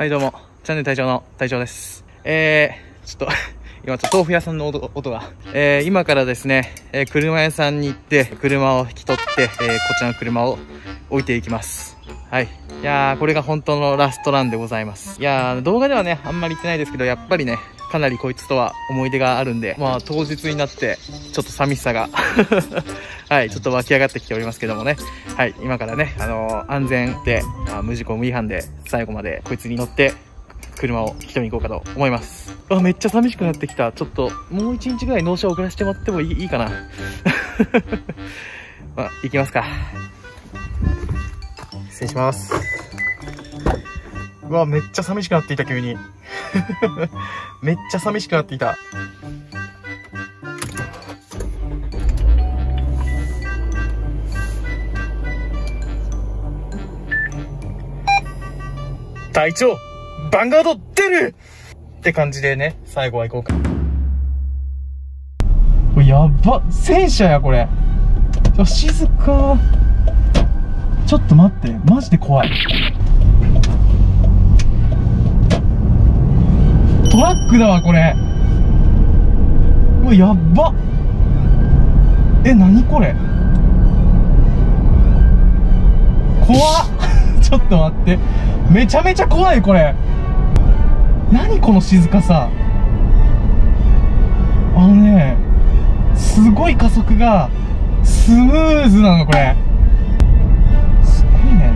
はい、どうも。チャンネル隊長の隊長です。えー、ちょっと、今ちょっと豆腐屋さんの音が。えー、今からですね、えー車屋さんに行って、車を引き取って、えー、こちらの車を置いていきます。はい。いやー、これが本当のラストランでございます。いやー、動画ではね、あんまり言ってないですけど、やっぱりね、かなりこいつとは思い出があるんで、まあ当日になって、ちょっと寂しさが、はい、ちょっと湧き上がってきておりますけどもね。はい、今からね、あのー安全で、あ無事故無違反で、最後までこいつに乗って、車を引き取りに行こうかと思います。あ、めっちゃ寂しくなってきた。ちょっと、もう一日ぐらい納車遅らせてもらってもいいいいかな。まあ、行きますか。失礼します。うわ、めっちゃ寂しくなっていた、急に。めっちゃ寂しくなっていた。隊長ヴァンガード出るって感じでね、最後は行こうか。やば戦車や、これ。静か。ちょっと待って、マジで怖い。トラックだわ、これ。うわ、やば。え、なにこれ？怖っ ちょっと待って。めちゃめちゃ怖い、これ。何この静かさ。あのね、すごい加速が、スムーズなの、これ。すごいね。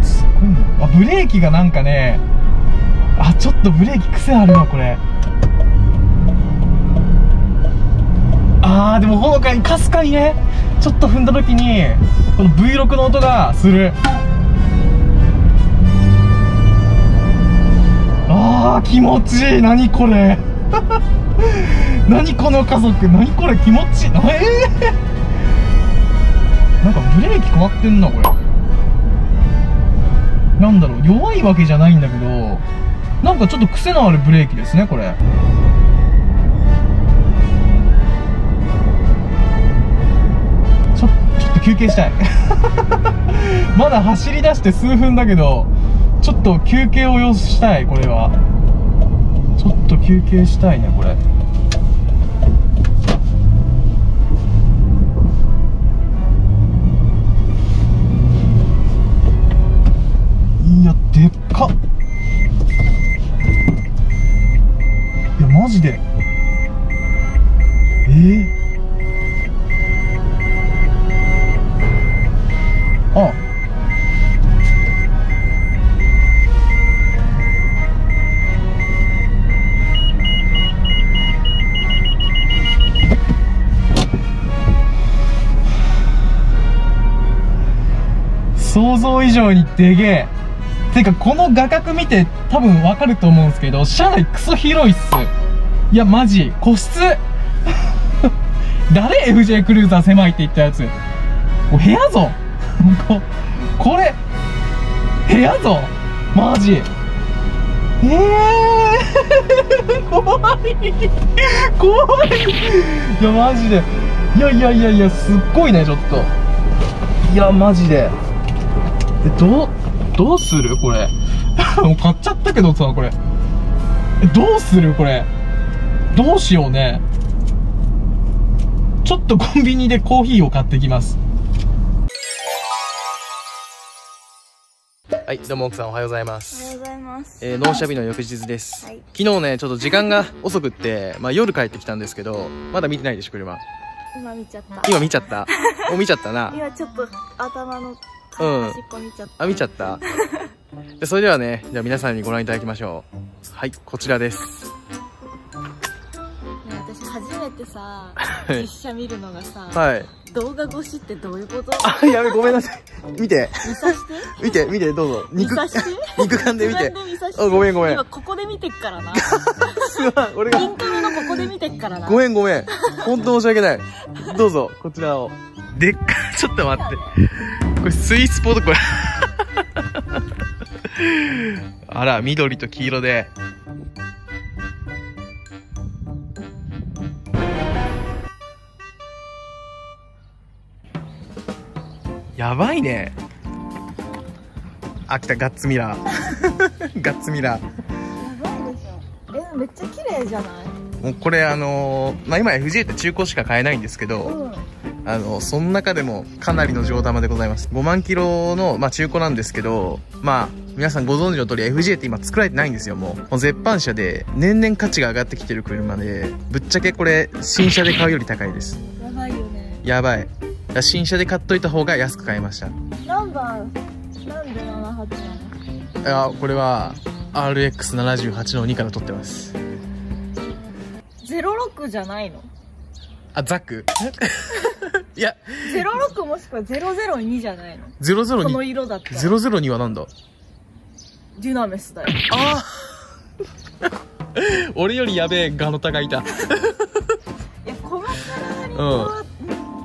あすごいね。あ、ブレーキがなんかね、あ、ちょっとブレーキ癖あるわ、これ。あー、でもほのかに、かすかにね、ちょっと踏んだ時に、この V6 の音がする。気持ちいい。何これ。何この加速。何これ気持ちいい。えー、なんかブレーキ変わってんな、これ。なんだろう、弱いわけじゃないんだけど、なんかちょっと癖のあるブレーキですね、これ。ちょ、ちょっと休憩したい。まだ走り出して数分だけど、ちょっと休憩を要したい、これは。ちょっと休憩したいね、これ。想像以上にでげえ。てか、この画角見て多分わかると思うんですけど、車内クソ広いっす。いや、マジ、個室？誰 ?FJ クルーザー狭いって言ったやつ。これ部屋ぞ。ここれ、部屋ぞ。マジ。えー、怖い。怖い。いや、マジで。いやいやいやいや、すっごいね、ちょっと。いや、マジで。え、どう、どうする？これ。もう買っちゃったけどさ、これ。え、どうする？これ。どうしようね。ちょっとコンビニでコーヒーを買ってきます。はい、どうも奥さんおはようございまおはようございます。えー、納車日の翌日です、はい昨日ねちょっと時間が遅くって、まあ、夜帰ってきたんですけどまだ見てないでしょ車今見ちゃった。今見ちゃった もう見ちゃったな今ちょっと頭のうん。端っこ見ちゃった。あ見ちゃった。でそれではねじゃあ皆さんにご覧いただきましょう。はいこちらです。ね私初めてさ、い。実写見るのがさ、はい。動画越しってどういうこと？あやべごめんなさい。見て。見さして。見て見てどうぞ。肉見さして。肉眼で見て。肉眼で見さして。あごめんごめん。今ここで見てっからな。すまん俺が。インカメのここで見てっからな。ごめんごめん。本当申し訳ない。どうぞこちらを。でっかちょっと待って。これスイーツポートこれ。あら緑と黄色で。やばいね。あ来たガッツミラー。ガッツミラー。やばいでしょ。えめっちゃ綺麗じゃない？もうこれあのーまあ今 FJ って中古しか買えないんですけど、うんあのその中でもかなりの上玉でございます。5万キロの、まあ、中古なんですけどまあ皆さんご存知の通り FJ って今作られてないんですよもう。もう絶版車で年々価値が上がってきてる車でぶっちゃけこれ新車で買うより高いです。やばいよね。やばい。新車で買っといた方が安く買えました。何番なんで78なの？いやこれは RX78 の2から取ってます。06じゃないの？あザック。いや。06もしくは002じゃないの？この002色だったら。002はなんだ？デュナメスだよ。ああ 俺よりやべえガノタがいた。いやこのカラーリングは、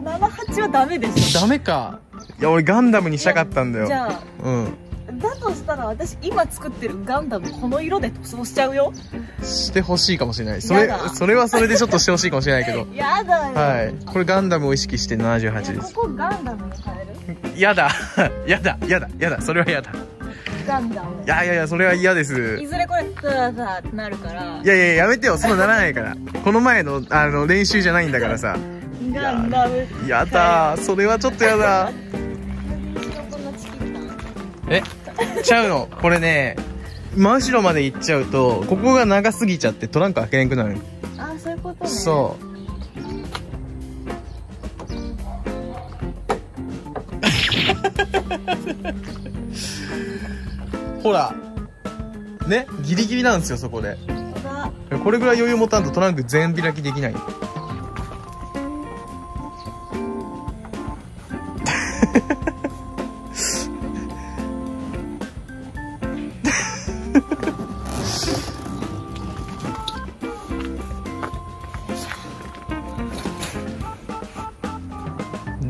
78はダメでしダメか。いや俺ガンダムにしたかったんだよ。ょじゃあうんだとしたら私今作ってるガンダムこの色で塗装しちゃうよ。してほしいかもしれない。それそれはそれでちょっとしてほしいかもしれないけど。やだよ。はい。これガンダムを意識して78いやです。ここガンダムに変える？やだ。やだ。やだ。やだ。それはやだ。ガンダム。いやいやいやそれは嫌です。いずれこれザーザーってなるから。いやいややめてよ。そんなならないから。この前のあの練習じゃないんだからさ。ガンダム。やだ。それはちょっとやだ。え？ちゃうの。これね真後ろまで行っちゃうとここが長すぎちゃってトランク開けれなくなる。あそういうことね。そう。ほら。ね？ギリギリなんですよそこで。これぐらい余裕持たんとトランク全開きできない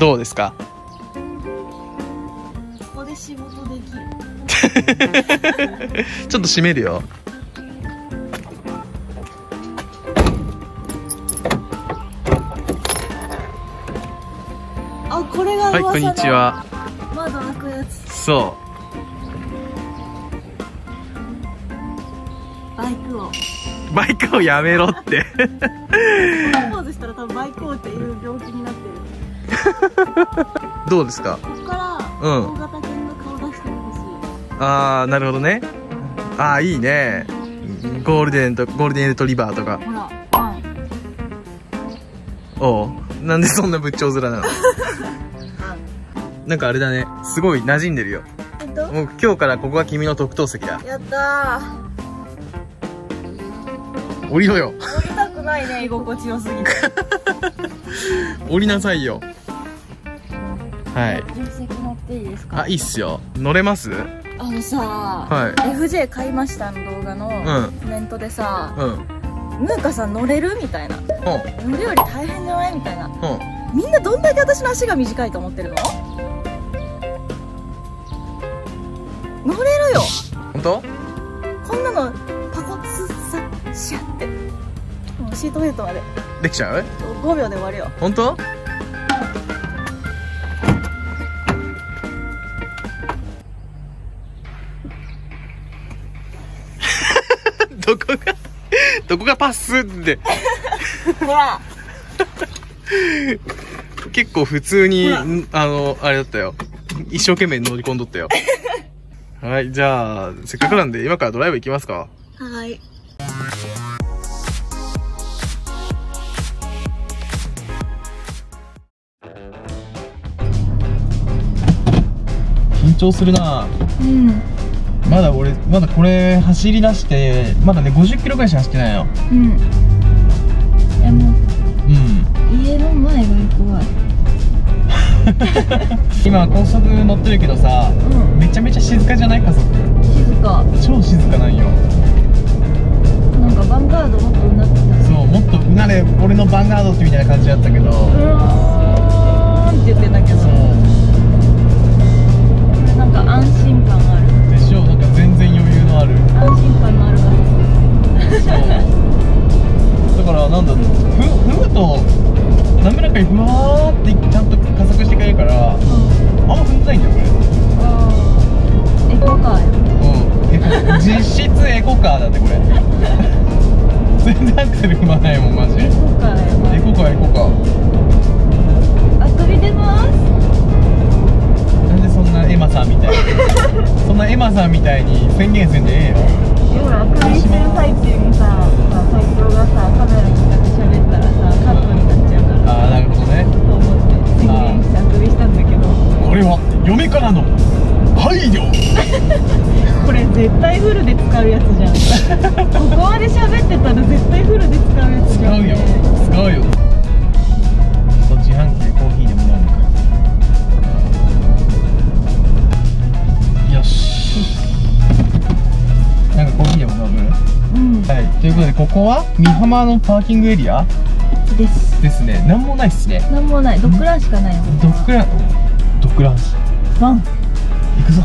どうですか？ここで仕事できる。ちょっと閉めるよ。あこれがはいこんにちは。窓開くやつ。そバイクを。うバイクをやめろって。ーズしたら多分バイク王っていう病気になってる どうですか？ここからうん。大型犬が顔出してほしいああなるほどね。ああいいね。ゴールデンとゴールデンレトリバーとか。ほらワンおう。なんでそんな仏頂面なの？なんかあれだね。すごい馴染んでるよ。えっと？もう今日からここが君の特等席だ。やった降りろよ。ー乗りたくないね居心地よすぎて。降りなさいよはい。助手席乗ってい。いですかあいいっすよ。乗れます？あのさ、はい。FJ 買いましたの動画のうん。コメントでさうん。うん「ムーカさん乗れる?」みたいな「乗るより大変じゃない?」みたいな。うん。みんなどんだけ私の足が短いと思ってるの？乗れるよ。本当？こんなのパコツサシャって。もうシートベルトまで。できちゃう？5秒で終わるよ。本当？どこがどこがパスって。ほら。結構普通にあのあれだったよ。一生懸命乗り込んどったよ。はいじゃあせっかくなんで今からドライブ行きますか？はい。緊張するな。うんまだ俺まだこれ走り出してまだね50キロぐらいしか走ってないよ。うん。いやもうん。う家の前が怖い。今高速乗ってるけどさうん。めちゃめちゃ静かじゃない加速静か。超静かなんよ。なんかヴァンガードもっとうなってた。そうもっとうなれ俺のヴァンガードってみたいな感じだったけど。うーんって言ってんだけど。そう。なんか安心感マさんみたいに宣言せんでええよ。ほらあくびしてる最中にさ斎藤がさカメラに向かって喋ったらさカットになっちゃうから。ああなるほどね。と思って宣言してあくびしたんだけどこれは嫁からの。配慮。これ絶対フルで使うやつじゃん。ここまで喋ってたら絶対フルで使うやつじゃん、使うよ。使うよということでここは美浜のパーキングエリア？です。ですね。なんもないっすね。なんもない。ドッグランしかないよ。ドッグラン？ドッグランス。ワン。行くぞ。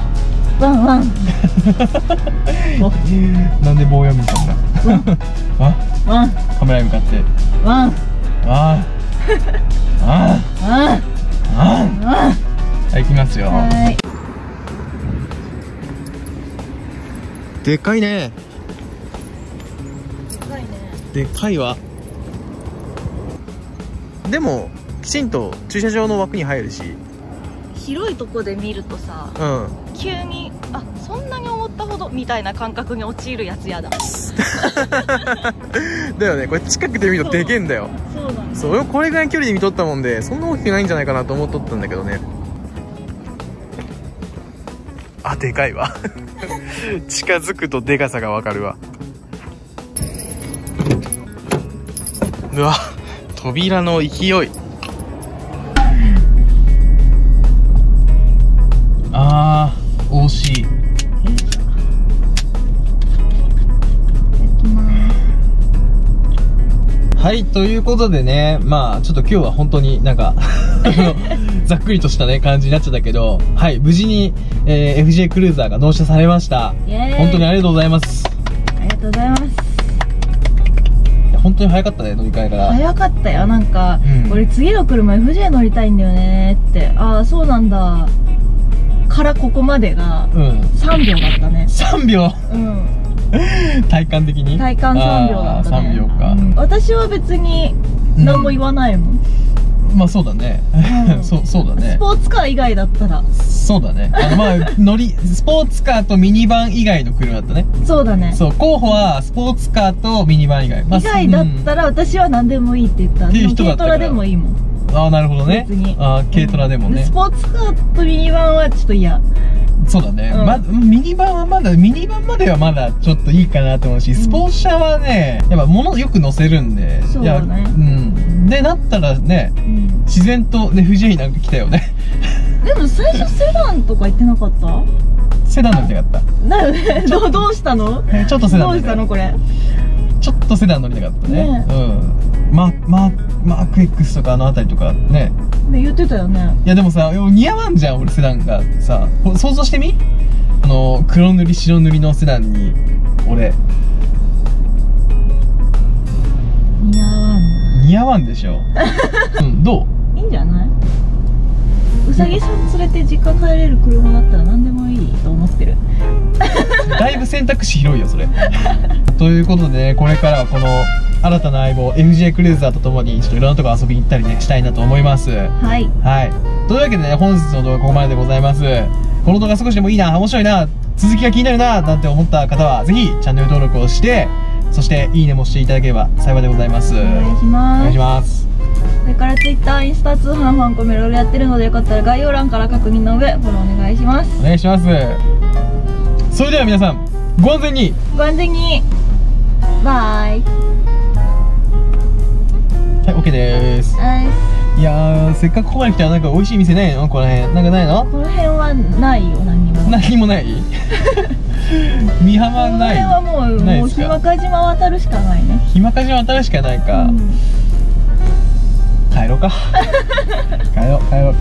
ワンワン。なんで棒読みしたんだ？あ？ワン。カメラに向かって。ワン。あああ ワン。ああワン。はい行きますよ。はい。でっかいねでかいねでっかいわでもきちんと駐車場の枠に入るし。広いとこで見るとさうん。急にあそんなに思ったほどみたいな感覚に陥るやつやだ だよね。これ近くで見るとでけえんだよ。そうだね。そう。これぐらいの距離で見とったもんでそんな大きくないんじゃないかなと思っとったんだけどね。あでかいわ。近づくとでかさがわかるわうわ扉の勢いあー惜しいはい、ということでね、まあ、ちょっと今日は本当になんか、ざっくりとしたね、感じになっちゃったけど、はい、無事に、えー FJ クルーザーが納車されました。本当にありがとうございます。ありがとうございます本当に早かったね、乗り換えから。早かったよ。なんか、うん。俺次の車 FJ 乗りたいんだよねって。ああそうなんだ。からここまでがうん。3秒だったね。3秒？うん。体感的に？体感3秒だったね。あー3秒か。うん。私は別に何も言わないもん、まあそうだね。うん そう、そうだスね。ポーツカー以外だったらそうだね。あの、まあ、乗り、スポーツカーとミニバン以外の車だったね。そうだねそう、候補はスポーツカーとミニバン以外。まあ以外だったら私は何でもいいって言ったっていう人だったから軽トラでもいいもんああ、なるほどね別に。ああ、軽トラでもねス。ポーツカーとミニバンはちょっと嫌そうだね。うんま、ミニバンはまだ、ミニバンまではまだちょっといいかなと思うし、スポーツ車はね、やっぱ物よく乗せるんで。そうだねうん。で、なったらね、うん自然とね、FJ なんか来たよね。でも最初セダンとか言ってなかった？セダン乗りたかった。だよねどうどうしたの？えちょっとセダンどう乗りたかった。したのこれ？ちょっとセダン乗りたかったね。ねうん。ま、ま、マーク X とかあのあたりとかね。ね言ってたよねいやでもさ、似合わんじゃん、俺セダンがさ。ほ想像してみ？あの、黒塗り、白塗りのセダンに、俺、似合わん似合わんでしょ？うん、どう？いいんじゃない？うさぎさん連れて実家帰れる車だったら何でもいいと思ってるだいぶ選択肢広いよ、それ。ということでね、これからはこの、新たな相棒、FJ クルーザーとともに、ちょっといろんなとこ遊びに行ったりね、したいなと思います。はいはい。というわけでね、本日の動画はここまででございます。この動画少しでもいいな、面白いな、続きが気になるな、なんて思った方は、ぜひチャンネル登録をして、そして、いいねもしていただければ幸いでございます。お願いしおます願いします。それから Twitter、インスタ、通販、ファンコメいろいろやってるのでよかったら概要欄から確認の上フォローお願いしますお願いします。それでは皆さん、ご安全にご安全にバイはい、OK でーす。はいいやー、せっかくここまで来たらなんか美味しい店ないの？この辺。なんかないの？この辺はないよ何にも何にもない？美こ浜のない辺はもうもうないですか？島渡るしかないね暇かじま当たるしかないか。うん帰ろうか。帰ろう、帰ろう。